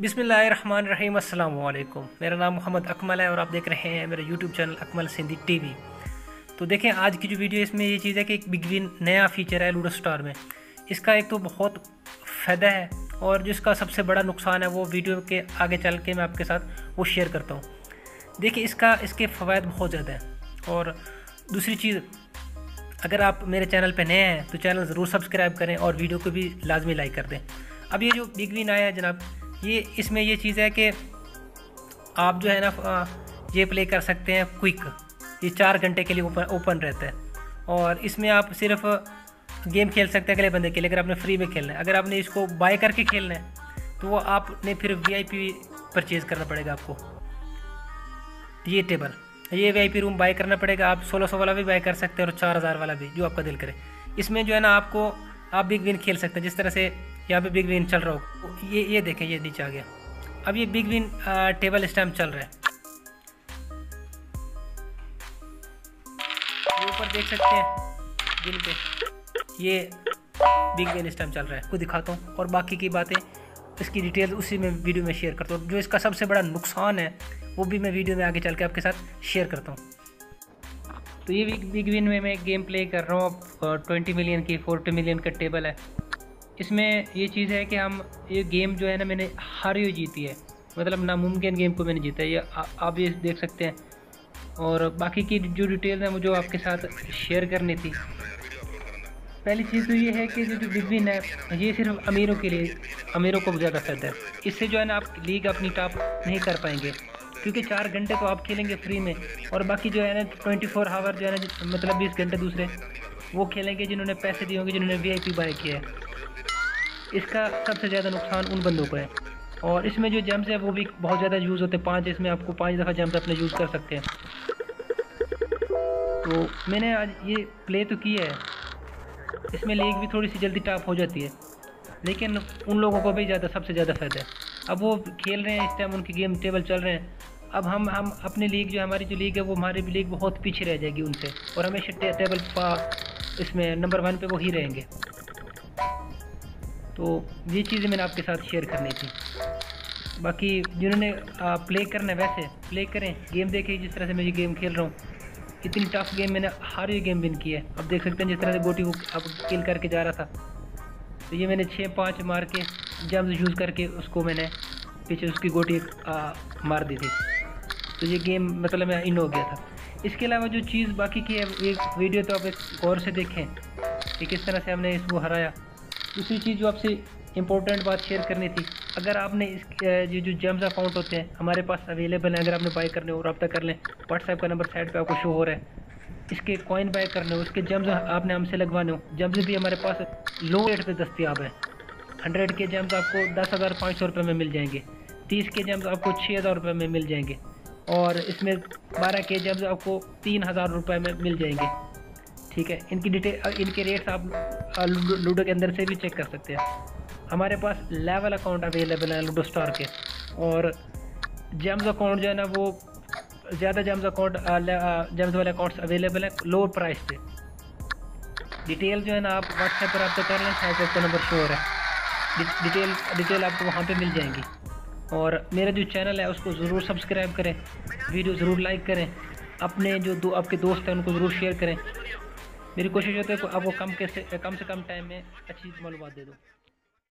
बिसमीम अल्लाम मेरा नाम मोहम्मद अकमल है और आप देख रहे हैं मेरा YouTube channel Akmal Sindhi TV तो देखें, आज की जो वीडियो इसमें ये चीज़ है कि एक बिग विन नया फीचर है लूडो स्टार में। इसका एक तो बहुत फ़ायदा है और जिसका सबसे बड़ा नुकसान है, वो वीडियो के आगे चल के मैं आपके साथ वो शेयर करता हूँ। देखिए इसका, इसके फ़वाद बहुत ज़्यादा हैं। और दूसरी चीज़, अगर आप मेरे चैनल पर नए हैं तो चैनल ज़रूर सब्सक्राइब करें और वीडियो को भी लाजमी लाइक कर दें। अब ये जो बिग विन आया है, जनाब ये इसमें ये चीज़ है कि आप जो है ना ये प्ले कर सकते हैं क्विक ये चार घंटे के लिए ओपन ओपन रहता है। और इसमें आप सिर्फ़ गेम खेल सकते हैं अगले बंदे के लिए, अगर आपने फ्री में खेलना है। अगर आपने इसको बाय करके खेलना है तो वो आपने फिर वीआईपी परचेज़ करना पड़ेगा आपको। ये टेबल ये वीआईपी रूम बाय करना पड़ेगा। आप सोलह सौ वाला भी बाय कर सकते हैं और चार हज़ार वाला भी, जो आपका दिल करे। इसमें जो है ना, आपको, आप बिग विन खेल सकते हैं। जिस तरह से यहाँ पे बिग विन चल रहा हो। ये ये देखें, ये नीचे आ गया। अब ये बिग विन टेबल स्टैम्प चल रहा है। ऊपर देख सकते हैं जिन पे। ये बिग विन स्टैम्प चल रहा है। को दिखाता हूँ और बाकी की बातें, इसकी डिटेल उसी में वीडियो में शेयर करता हूँ। जो इसका सबसे बड़ा नुकसान है, वो भी मैं वीडियो में आगे चल के आपके साथ शेयर करता हूँ। तो ये बिग विन में मैं गेम प्ले कर रहा हूँ। ट्वेंटी मिलियन की फोर्टी मिलियन का टेबल है। इसमें ये चीज़ है कि हम, ये गेम जो है ना मैंने हारी हुई जीती है। मतलब नामुमकिन गेम को मैंने जीता है। ये आप ये देख सकते हैं। और बाकी की जो डिटेल है वो जो आपके साथ शेयर करनी थी। पहली चीज़ तो ये है कि जो बिग विन है, ये सिर्फ़ अमीरों के लिए, अमीरों को ज़्यादा फ़ायदा है। इससे जो है ना आप लीग अपनी टॉप नहीं कर पाएँगे। क्योंकि चार घंटे तो आप खेलेंगे फ्री में। और बाकी जो है ना ट्वेंटी फोर आवर जो है ना मतलब बीस घंटे दूसरे। वो खेलेंगे जिन्होंने पैसे दिए होंगे, जिन्होंने वी आई बाय किया है। इसका सबसे ज़्यादा नुकसान उन बंदों को है। और इसमें जो जेम्स है, वो भी बहुत ज़्यादा यूज़ होते हैं। पाँच इसमें आपको पाँच दफ़ा जेम्स अपने यूज़ कर सकते हैं। तो मैंने आज ये प्ले तो किया है। इसमें लीग भी थोड़ी सी जल्दी टाप हो जाती है। लेकिन उन लोगों को भी ज़्यादा, सबसे ज़्यादा फ़ायदा है। अब वो खेल रहे हैं, इस टाइम उनकी गेम टेबल चल रहे हैं। अब हम हम अपनी लीग जो हमारी जो लीग है, वो हमारी लीग बहुत पीछे रह जाएगी उनसे। और हमेशा टेबल इसमें नंबर वन पे वो ही रहेंगे। तो ये चीज़ें मैंने आपके साथ शेयर करनी थी। बाकी जिन्होंने प्ले करना है वैसे प्ले करें गेम देखें जिस तरह से मैं ये गेम खेल रहा हूँ। इतनी टफ गेम मैंने हर ये गेम विन की है। अब देख सकते हैं जिस तरह से गोटी को अब किल करके जा रहा था। तो ये मैंने छः पाँच मार के जम्प यूज़ करके उसको मैंने पीछे उसकी गोटी आ, मार दी थी। तो ये गेम मतलब मैं इन हो गया था। इसके अलावा जो चीज़ बाकी की है, एक वीडियो तो आप एक गौर से देखें कि किस तरह से हमने इसको हराया। दूसरी चीज़ जो आपसे इंपॉर्टेंट बात शेयर करनी थी, अगर आपने इस ये जो जेम्स अकाउंट होते हैं, हमारे पास अवेलेबल हैं, अगर आपने बाय करने हो रब्ता कर लें व्हाट्सएप का नंबर साइड पे आपको शो हो रहा है। इसके कॉइन बाय करने हो, उसके जेम्स आपने हमसे लगवाने हो। जेम्स भी हमारे पास लो रेट पे दस्तियाब है। हंड्रेड के जेम्स आपको दस हज़ार पाँच सौ रुपये में मिल जाएँगे। तीस के जेम्स आपको छः हज़ार रुपये में मिल जाएँगे। और इसमें बारह के जेम्स आपको तीन हज़ार रुपये में मिल जाएँगे। ठीक है? इनकी डिटेल इनके रेट्स आप लूडो के अंदर से भी चेक कर सकते हैं। हमारे पास लेवल अकाउंट अवेलेबल है लूडो स्टार के। और जेम्स अकाउंट जो है ना वो, ज़्यादा जेम्स अकाउंट जेम्स वाले अकाउंट्स अवेलेबल हैं लो प्राइस पे। डिटेल जो है ना आप व्हाट्सएप पर आपको कर लें, शायद आपका नंबर शो हो। डिटेल डिटेल आपको वहाँ पे मिल जाएँगी। और मेरा जो चैनल है उसको ज़रूर सब्सक्राइब करें, वीडियो ज़रूर लाइक करें, अपने जो दो, आपके दोस्त हैं उनको ज़रूर शेयर करें। मेरी कोशिश होती है कि आपको कम कैसे कम से कम टाइम में अच्छी मालूम दे दूँ।